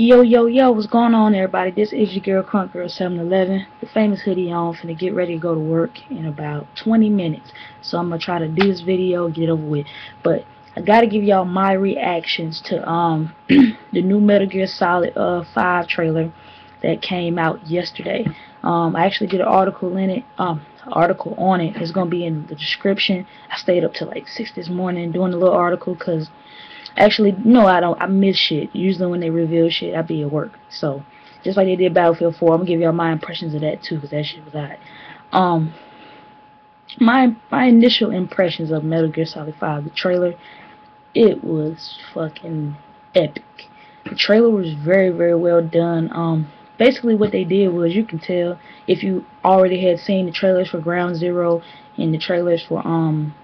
Yo, yo, yo, what's going on, everybody? This is your girl, Crunk Girl 711, the famous hoodie on, finna get ready to go to work in about 20 minutes. So I'm gonna try to do this video, get it over with. But I gotta give y'all my reactions to um the new Metal Gear Solid uh 5 trailer that came out yesterday. Um, I actually did an article in it, um, article on it. It's gonna be in the description. I stayed up till like six this morning doing a little article because Actually, no, I don't. I miss shit. Usually when they reveal shit, I be at work. So, just like they did Battlefield 4, I'm gonna give y'all my impressions of that too, because that shit was hot. Um, my my initial impressions of Metal Gear Solid 5, the trailer, it was fucking epic. The trailer was very very well done. Um, basically what they did was you can tell if you already had seen the trailers for Ground Zero and the trailers for um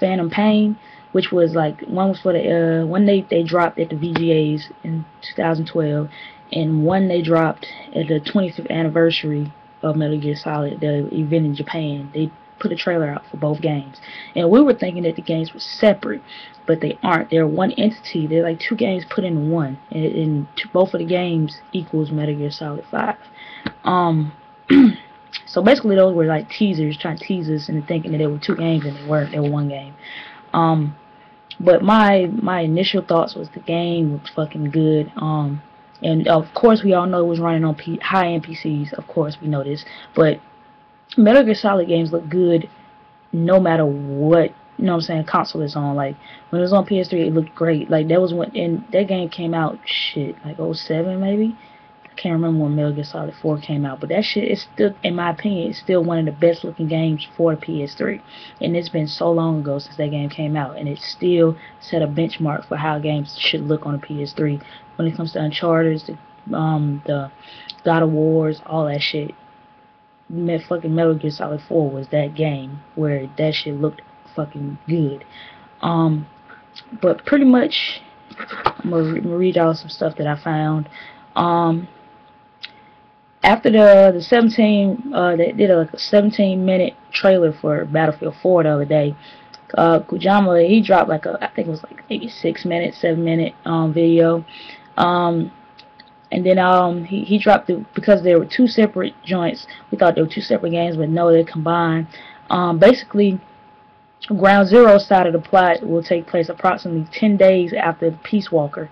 Phantom Pain which was like one was for the uh, one they they dropped at the VGAs in 2012, and one they dropped at the 25th anniversary of Metal Gear Solid, the event in Japan. They put a trailer out for both games, and we were thinking that the games were separate, but they aren't. They're one entity. They're like two games put in one, and, and two, both of the games equals Metal Gear Solid 5. Um. so basically, those were like teasers, trying to tease us into thinking that there were two games and they weren't. They were one game. Um, but my my initial thoughts was the game was fucking good. Um, and of course we all know it was running on P high-end PCs. Of course we know this, but Metal Gear Solid games look good no matter what you know what I'm saying console is on. Like when it was on PS3, it looked great. Like that was when and that game came out shit like 07 maybe can't remember when Metal Gear Solid 4 came out, but that shit is still, in my opinion, it's still one of the best looking games for the PS3. And it's been so long ago since that game came out, and it still set a benchmark for how games should look on a PS3 when it comes to Uncharted, the, um, the God of Wars, all that shit. Met fucking Metal Gear Solid 4 was that game where that shit looked fucking good. Um, but pretty much, I'm gonna read y'all some stuff that I found. Um, after the the 17 uh they did a, like a 17 minute trailer for Battlefield 4 the other day. Uh, Kojima he dropped like a I think it was like maybe six minute, seven minute um video. Um, and then um he he dropped it because there were two separate joints. We thought there were two separate games, but no, they're combined. Um, basically. Ground Zero side of the plot will take place approximately 10 days after Peace Walker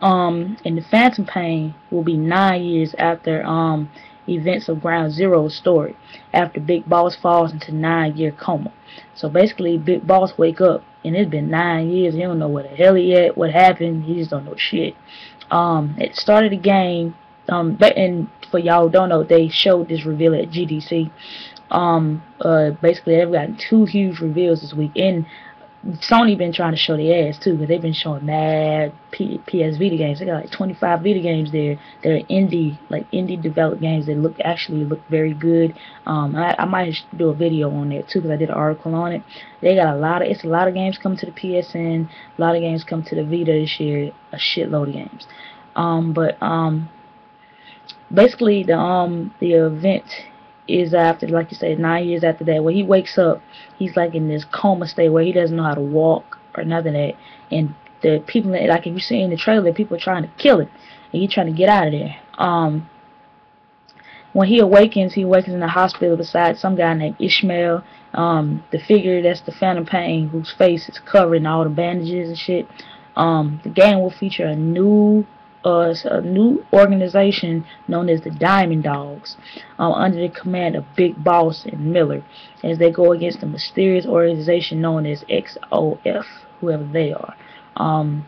um, and the Phantom Pain will be nine years after um, events of Ground Zero's story, after Big Boss falls into nine-year coma. So basically, Big Boss wake up, and it's been nine years. He don't know where the hell he at, what happened. He just don't know shit. Um, it started the game, um, but and for y'all don't know, they showed this reveal at GDC. Um, uh, basically, they've gotten two huge reveals this week, and Sony been trying to show their ass too, because they've been showing mad P PS Vita games. They got like 25 Vita games there. They're indie, like indie developed games that look actually look very good. Um, I, I might do a video on that too, because I did an article on it. They got a lot of it's a lot of games coming to the PSN, a lot of games come to the Vita this year, a shitload of games. Um, but um, basically the um the event is after, like you said, nine years after that, where he wakes up, he's like in this coma state where he doesn't know how to walk or nothing that, and the people like if you see in the trailer, people are trying to kill him, and he's trying to get out of there. Um, when he awakens, he awakens in the hospital beside some guy named Ishmael. Um, the figure that's the Phantom Pain, whose face is covered in all the bandages and shit. Um, the game will feature a new uh, a new organization known as the Diamond Dogs um, under the command of Big Boss and Miller as they go against the mysterious organization known as XOF, whoever they are. Um,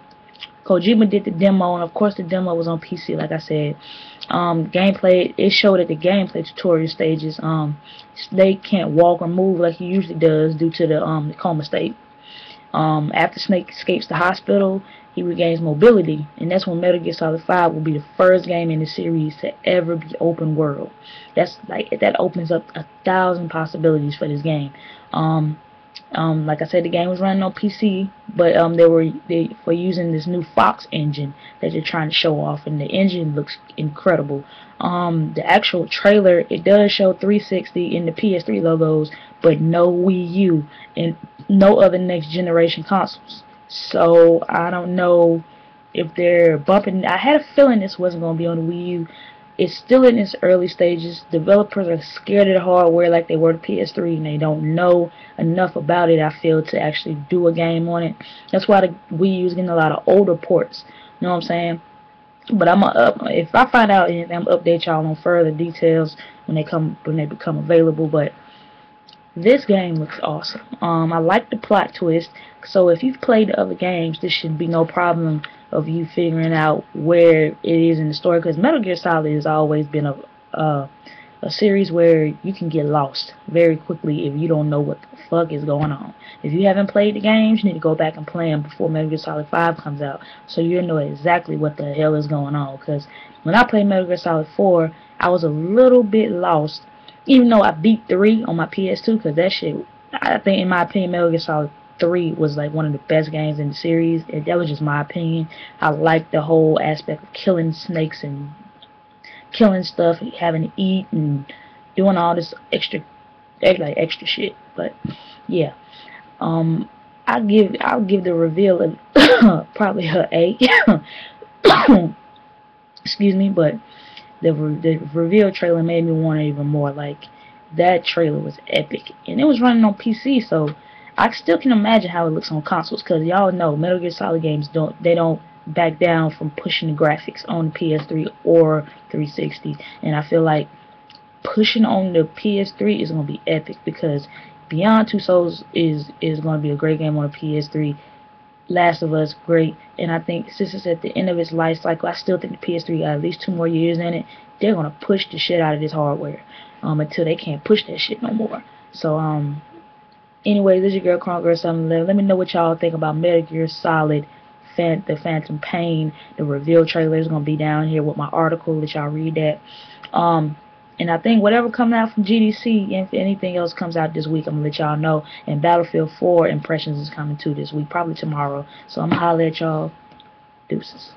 Kojima did the demo, and of course the demo was on PC, like I said. Um, gameplay, it showed at the gameplay tutorial stages, um, Snake can't walk or move like he usually does due to the, um, the coma state. Um, after Snake escapes the hospital, he regains mobility, and that's when Metal Gear Solid 5 will be the first game in the series to ever be open world. That's like that opens up a thousand possibilities for this game. Um, um, like I said, the game was running on PC, but um, they were they were using this new Fox engine that they're trying to show off, and the engine looks incredible. Um, the actual trailer it does show 360 in the PS3 logos, but no Wii U and no other next generation consoles. So I don't know if they're bumping. I had a feeling this wasn't going to be on the Wii U. It's still in its early stages. Developers are scared of the hardware like they were the PS3, and they don't know enough about it. I feel to actually do a game on it. That's why the Wii U is getting a lot of older ports. You know what I'm saying? But I'm up if I find out anything, I'm update y'all on further details when they come when they become available. But this game looks awesome. Um, I like the plot twist. So if you've played the other games, this should be no problem of you figuring out where it is in the story. Because Metal Gear Solid has always been a uh, a series where you can get lost very quickly if you don't know what the fuck is going on. If you haven't played the games, you need to go back and play them before Metal Gear Solid 5 comes out so you'll know exactly what the hell is going on. Because when I played Metal Gear Solid 4, I was a little bit lost, even though I beat 3 on my PS2 because that shit, I think in my opinion, Metal Gear Solid 3 was like one of the best games in the series. And that was just my opinion. I liked the whole aspect of killing snakes and killing stuff, having to eat, and doing all this extra, like extra shit. But yeah, um, I give I'll give the reveal a, probably her eight. Excuse me, but the the reveal trailer made me want it even more. Like that trailer was epic, and it was running on PC, so I still can imagine how it looks on consoles. Cause y'all know Metal Gear Solid games don't they don't back down from pushing the graphics on the PS3 or 360. And I feel like pushing on the PS3 is going to be epic because Beyond Two Souls is is going to be a great game on the PS3. Last of Us, great. And I think since it's at the end of its life cycle, I still think the PS3 got at least two more years in it. They're to push the shit out of this hardware um, until they can't push that shit no more. So, um, anyways, this is your girl, Crunk Girl 711. Let me know what y'all think about Metal Gear Solid Fan the Phantom Pain. The reveal trailer is gonna be down here with my article. Let y'all read that. Um, and I think whatever comes out from GDC, if anything else comes out this week, I'm gonna let y'all know. And Battlefield 4 Impressions is coming too this week, probably tomorrow. So I'm gonna holler at y'all. Deuces.